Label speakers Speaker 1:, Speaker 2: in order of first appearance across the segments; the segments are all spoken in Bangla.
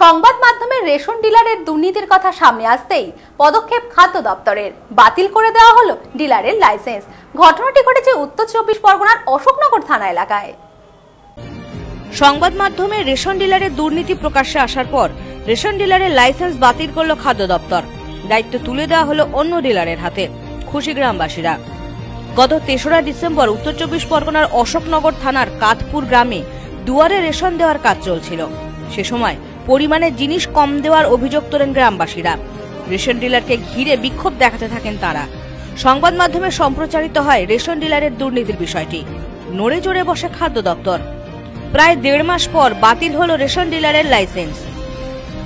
Speaker 1: সংবাদ মাধ্যমে রেশন ডিলারের দুর্নীতির কথা সামনে আসতেই পদক্ষেপ খাদ্য দপ্তরের। বাতিল করে দেওয়া হলো ডিলারের লাইসেন্স। ঘটনাটি ঘটেছে উত্তর চব্বিশ পরগনার অশোকনগর থানা এলাকায়।
Speaker 2: সংবাদ মাধ্যমে রেশন ডিলারের দুর্নীতি প্রকাশ্যে আসার পর রেশন ডিলারের লাইসেন্স বাতিল করল খাদ্য দপ্তর। দায়িত্ব তুলে দেওয়া হলো অন্য ডিলারের হাতে, খুশি গ্রামবাসীরা। গত তেসরা ডিসেম্বর উত্তর চব্বিশ পরগনার অশোকনগর থানার কাতপুর গ্রামে দুয়ারে রেশন দেওয়ার কাজ চলছিল। সে সময় পরিমাণে জিনিস কম দেওয়ার অভিযোগ তোলেন গ্রামবাসীরা। রেশন ডিলারকে ঘিরে বিক্ষোভ দেখাতে থাকেন তারা। সংবাদ মাধ্যমে সম্প্রচারিত হয় রেশন ডিলারের দুর্নীতির বিষয়টি। নড়ে চড়ে বসে খাদ্য দপ্তর। প্রায় দেড় মাস পর বাতিল হল রেশন ডিলারের লাইসেন্স।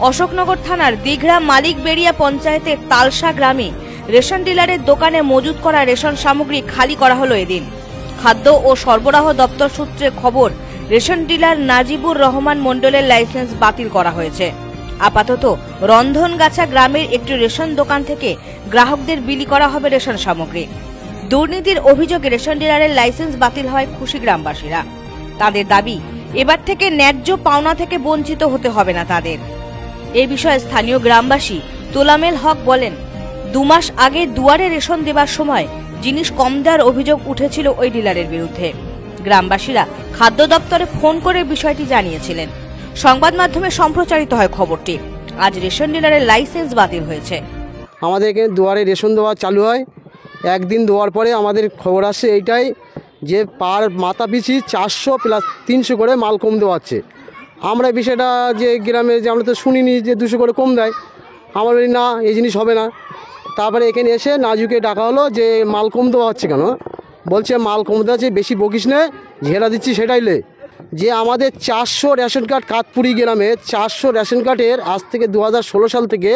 Speaker 2: অশোকনগর থানার দিঘরা মালিক বেড়িয়া পঞ্চায়েতের তালসা গ্রামে রেশন ডিলারের দোকানে মজুত করা রেশন সামগ্রী খালি করা হলো এদিন। খাদ্য ও সরবরাহ দপ্তর সূত্রে খবর রেশন ডিলার নাজিবুর রহমান মণ্ডলের লাইসেন্স বাতিল করা হয়েছে। আপাতত রন্ধনগাছা গ্রামের একটি রেশন দোকান থেকে গ্রাহকদের বিলি করা হবে রেশন সামগ্রী। দুর্নীতির অভিযোগে রেশন ডিলারের লাইসেন্স বাতিল হয় খুশি গ্রামবাসীরা। তাদের দাবি, এবার থেকে ন্যায্য পাওনা থেকে বঞ্চিত হতে হবে না তাদের। এ বিষয়ে স্থানীয় গ্রামবাসী তোলামেল হক বলেন, দুমাস আগে দুয়ারে রেশন দেবার সময় জিনিস কম দেওয়ার অভিযোগ উঠেছিল ওই ডিলারের বিরুদ্ধে। গ্রামবাসীরা খাদ্য দপ্তরে ফোন করে বিষয়টি জানিয়েছিলেন। সংবাদ মাধ্যমে সম্প্রচারিত হয় খবরটি। আজ রেশন ডিলারের লাইসেন্স বাতিল হয়েছে।
Speaker 3: আমাদের এখানে দুয়ারে রেশন দেওয়া চালু হয়। একদিন দেওয়ার পরে আমাদের খবর আসছে এইটাই যে পার মাথা পিছি চারশো প্লাস তিনশো করে মাল কম দেওয়া হচ্ছে আমরা বিষয়টা যে গ্রামে যে আমরা তো শুনিনি যে দুশো করে কম দেয়। আমার বলি, না, এই জিনিস হবে না। তারপরে এখানে এসে নাজুকে ডাকা হলো যে মাল কম দেওয়া হচ্ছে কেন? বলছে মাল কমতে আছে বেশি বকিস নে ঝেড়া দিচ্ছি সেটাই লে। যে আমাদের চারশো রেশন কার্ড কাতপুরি গ্রামে চারশো রেশন কার্ডের আজ থেকে দু হাজার ষোলো সাল থেকে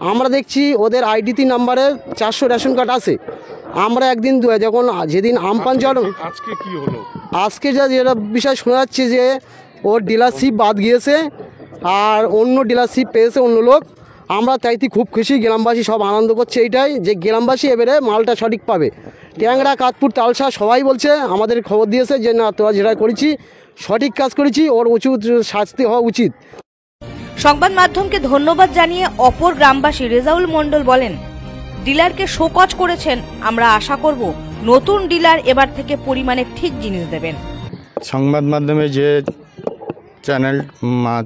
Speaker 3: আমরা দেখছি ওদের আইডিটি নাম্বারে চারশো রেশন কার্ড আছে। আমরা একদিন দু- যখন যেদিন আমপান চড়
Speaker 4: আজকে কি হলো?
Speaker 3: আজকে যা যেটা বিষয় শোনা যাচ্ছে যে ওর ডিলারশিপ বাদ গিয়েছে আর অন্য ডিলারশিপ পেয়েছে অন্য লোক। আমরা তাইতে খুব খুশি গ্রামবাসী সব আনন্দ করছে এইটাই যে গ্রামবাসী এবারে মালটা সঠিক পাবে। ট্যাংরা কাতপুর তালসা সবাই বলছে আমাদের খবর দিয়েছে যে না তোরা যেটা করেছি সঠিক কাজ করেছি ওর উচিত শাস্তি হওয়া উচিত।
Speaker 2: সংবাদ মাধ্যমকে ধন্যবাদ জানিয়ে অপর গ্রামবাসী রেজাউল মণ্ডল বলেন ডিলারকে শোকজ করেছেন আমরা আশা করব নতুন ডিলার এবার থেকে পরিমাণে ঠিক জিনিস দেবেন।
Speaker 5: সংবাদ মাধ্যমে যে চ্যানেল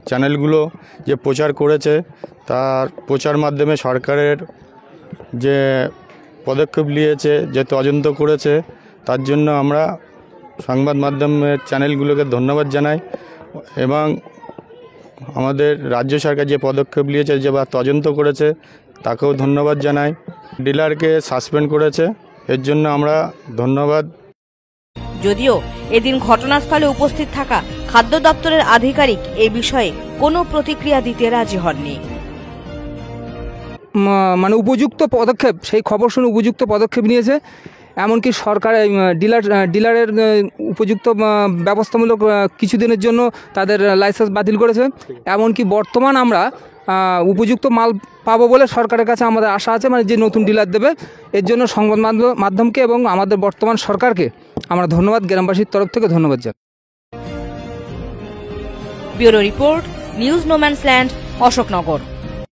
Speaker 5: চ্যানেলগুলো যে প্রচার করেছে, তার প্রচার মাধ্যমে সরকারের যে পদক্ষেপ নিয়েছে, যে তদন্ত করেছে, তার জন্য আমরা সংবাদ মাধ্যমের চ্যানেলগুলোকে ধন্যবাদ জানাই এবং আমাদের রাজ্য সরকার যে পদক্ষেপ নিয়েছে, যে বা তদন্ত করেছে, তাকেও ধন্যবাদ জানাই। ডিলারকে সাসপেন্ড করেছে, এর জন্য আমরা ধন্যবাদ।
Speaker 2: যদিও এদিন ঘটনাস্থলে উপস্থিত থাকা খাদ্য দপ্তরের আধিকারিক এ বিষয়ে কোনো প্রতিক্রিয়া দিতে রাজি হননি।
Speaker 6: মানে উপযুক্ত পদক্ষেপ, সেই খবর শুনে উপযুক্ত পদক্ষেপ নিয়েছে, এমনকি সরকার ডিলার ডিলারের উপযুক্ত ব্যবস্থামূলক কিছুদিনের জন্য তাদের লাইসেন্স বাতিল করেছে। এমনকি বর্তমান আমরা উপযুক্ত মাল পাবো বলে সরকারের কাছে আমাদের আশা আছে মানে যে নতুন ডিলার দেবে, এর জন্য সংবাদ মাধ্য- মাধ্যমকে এবং আমাদের বর্তমান সরকারকে আমরা ধন্যবাদ। গ্রামবাসীর তরফ থেকে ধন্যবাদ জানাই।
Speaker 2: Bureau report news no man's land Ashoknagar.